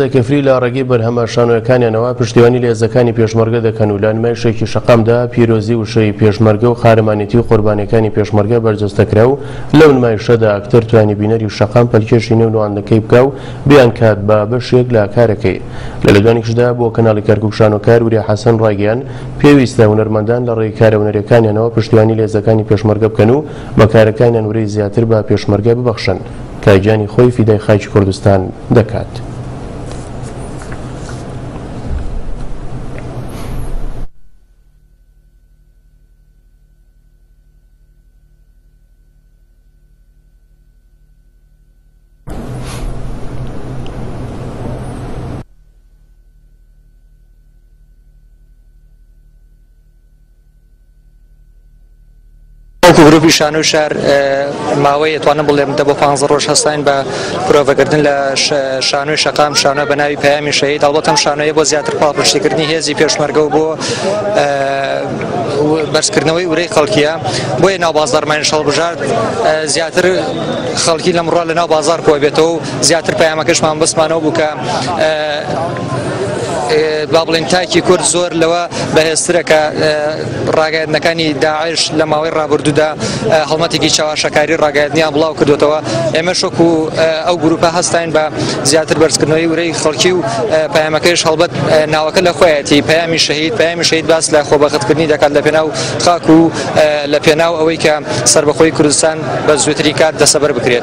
کفری لە ڕێگەی بەرهەمە شانۆیەکانیانەوە پشتیوانی لە هێزەکانی پێشمەرگە دەکەن و لە نمایشێکی شەقامدا پیرۆزی وشەی پێشمەرگە و قارەمانێتی و قوربانیەکانی پێشمەرگە بەرجەستە کرا و لەو نمایشەدا ئەکتەر توانی بینەری شەقام پەلکێشی نێو نواندنەکەی بکا و بیانکات بە بەشێک لە کارەکەی لە لێدوانێکیشدا بۆ کەناڵی کەرکوک شانۆکار وریا حەسەن ڕایگەیاند پێویستە هونەرمەندان لە ڕێی کارە هونەریەکانیانەوە پشتیوانی لە هێزەکانی پێشمەرگە بکەن و بە کارەکانیان ورەی زیاتر بە پێشمەرگە ببەخشن کە گیانی خۆی فیدای خاکی کوردستان دەکات. وەکو گروپی شانۆی شار ماوەیە توانم بڵێم دە بۆ پ ڕۆژ هەستین بە پرۆڤگردن لە شانۆی شقام شانە بە ناوی پەیامی شەید داڵەتەم شانۆیە بۆ زیاتر پاڵپشتیکردنی هێزی پێشمەرگە و بۆ بەرزکردنەوەی ورەی خەڵکیە بۆیە ناو بازارمان شەڵبژارد زیاتر خەڵکی لەمڕۆ لە ناو بازار کۆبێتەوە و زیاتر پەیامەکەشمان بسمانەوە بووکە با بڵێن تاکی کورد زۆر لەوە بەهێزترە کە ڕاگەیاندنەکانی داعش لە ماوەی ڕابردوودا هەڵمەتێکی چاواشەکاری ڕاگەیاندنیان بڵاو کردوێتەوە ئێمە شک و ئەو گروپە هەستین بە زیاتر بەرزکردنەوەی ورەی خەڵکی و پامەکەش هەڵبەت ناوەکە لە خۆیەتی پامی شەهید پامی شەید باس لە خۆبەختکردنی دەکات لە پێناو خاک و لە پێناو ئەوەی کە سربەخۆی کوردستان بە زووتری کات دەسەبەر بکرێت.